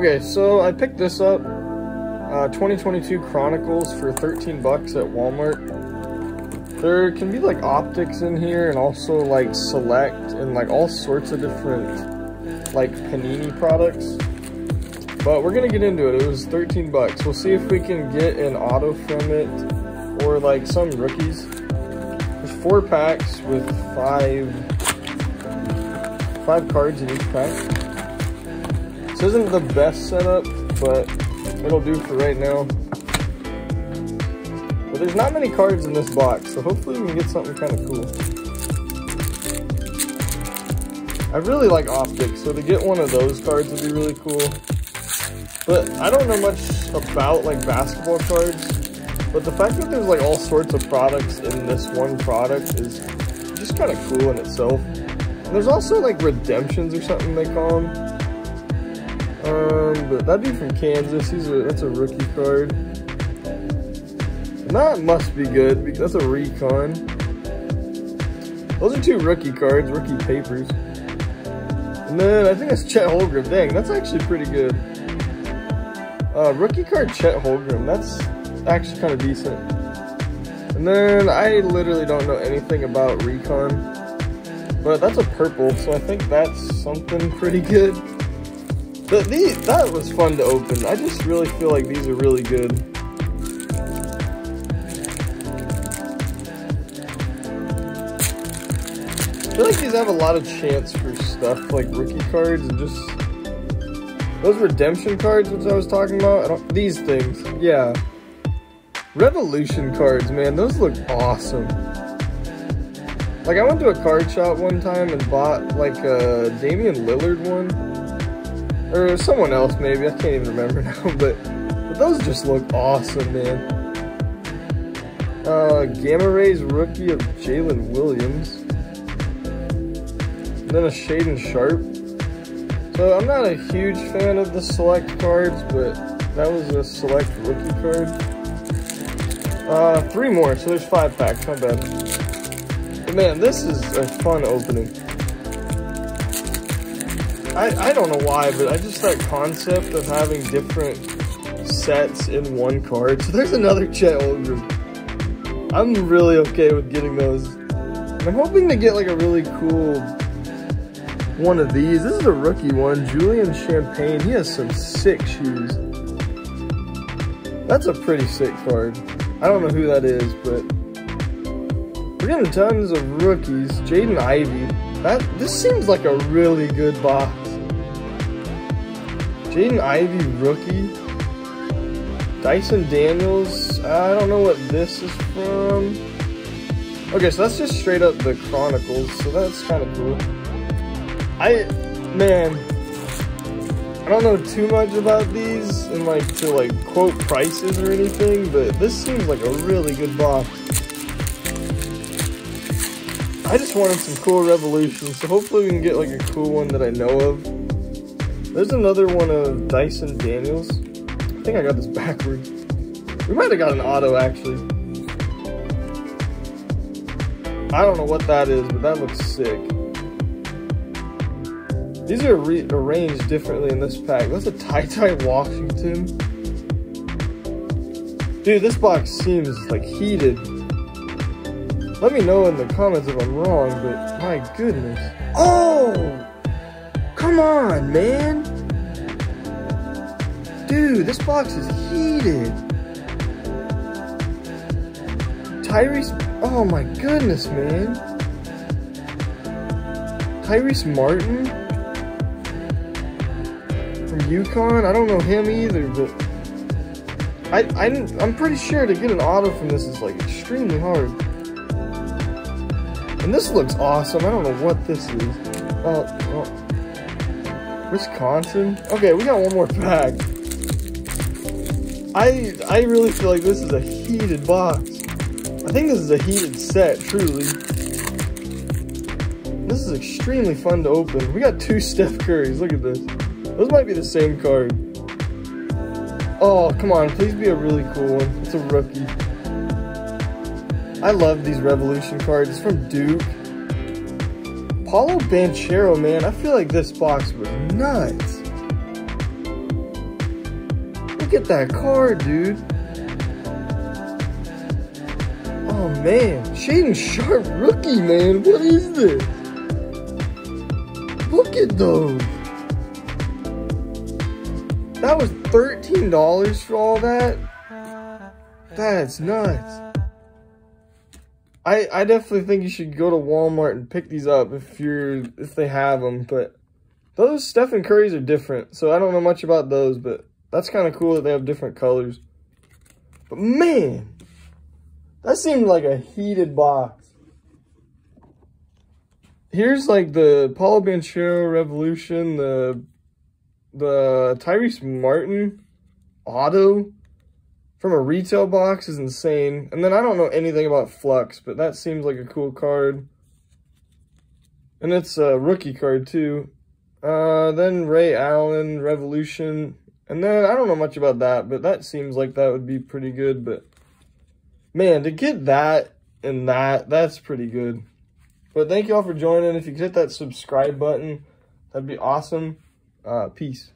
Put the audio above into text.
Okay, so I picked this up, uh, 2022 Chronicles for 13 bucks at Walmart. There can be like optics in here and also like select and like all sorts of different like Panini products. But we're gonna get into it. It was 13 bucks. We'll see if we can get an auto from it or like some rookies. There's four packs with five five cards in each pack. This isn't the best setup, but it'll do for right now. But there's not many cards in this box, so hopefully we can get something kind of cool. I really like optics, so to get one of those cards would be really cool. But I don't know much about like basketball cards. But the fact that there's like all sorts of products in this one product is just kind of cool in itself. And there's also like redemptions or something they call them. Um, but that dude from Kansas, he's a that's a rookie card. And that must be good because that's a recon. Those are two rookie cards, rookie papers. And then I think that's Chet Holmgren. Dang, that's actually pretty good. Uh, rookie card Chet Holmgren. That's actually kind of decent. And then I literally don't know anything about Recon. But that's a purple, so I think that's something pretty good. But these, that was fun to open. I just really feel like these are really good. I feel like these have a lot of chance for stuff like rookie cards and just those redemption cards, which I was talking about, these things, yeah. Revolution cards, man, those look awesome. Like, I went to a card shop one time and bought, like, a Damian Lillard one. Or someone else, maybe, I can't even remember now, but, but those just look awesome, man. Uh, Gamma Rays rookie of Jalen Williams. And then a Shaedon Sharpe. So I'm not a huge fan of the select cards, but that was a select rookie card. Uh, three more, so there's five packs, not bad. But man, this is a fun opening. I, I don't know why, but I just that concept of having different sets in one card. So there's another Chet Holmgren. I'm really okay with getting those. I'm hoping to get like a really cool one of these. This is a rookie one, Julian Champagnie. He has some sick shoes. That's a pretty sick card. I don't know who that is, but we're getting tons of rookies. Jaden Ivey. That this seems like a really good box. Jaden Ivey rookie. Dyson Daniels. I don't know what this is from. Okay, so that's just straight up the Chronicles, so that's kind of cool. I, man, I don't know too much about these and like to like quote prices or anything, but this seems like a really good box. I just wanted some cool revolutions, so hopefully we can get like a cool one that I know of. There's another one of Dyson Daniels. I think I got this backwards. We might have got an auto actually. I don't know what that is, but that looks sick. These are arranged differently in this pack. That's a Ty-Ty Washington. Dude, this box seems like heated. Let me know in the comments if I'm wrong, but my goodness. Oh! Come on, man! Dude, this box is heated. Tyrese, oh my goodness, man. Tyrese Martin? From UConn? I don't know him either, but I, I, I'm pretty sure to get an auto from this is like extremely hard. And this looks awesome. I don't know what this is. Oh, oh. Wisconsin? Okay, we got one more pack. I I really feel like this is a heated box. I think this is a heated set, truly. This is extremely fun to open. We got two Steph Currys. Look at this. Those might be the same card. Oh, come on. Please be a really cool one. It's a rookie. I love these Revolution cards. It's from Duke. Paolo Banchero, man. I feel like this box was nuts. Look at that card, dude. Oh man, Shaedon Sharpe rookie, man. What is this? Look at those. That was $13 for all that? That's nuts. I I definitely think you should go to Walmart and pick these up if you're if they have them, but those Stephen Curry's are different, so I don't know much about those, but that's kind of cool that they have different colors. But man, that seemed like a heated box. Here's like the Paolo Banchero Revolution, the the Tyrese Martin auto from a retail box is insane. And then I don't know anything about Flux, but that seems like a cool card. And it's a rookie card too. Uh, then Ray Allen, Revolution. And then I don't know much about that, but that seems like that would be pretty good. But man, to get that and that, that's pretty good. But thank you all for joining. If you could hit that subscribe button, that'd be awesome. Uh, peace.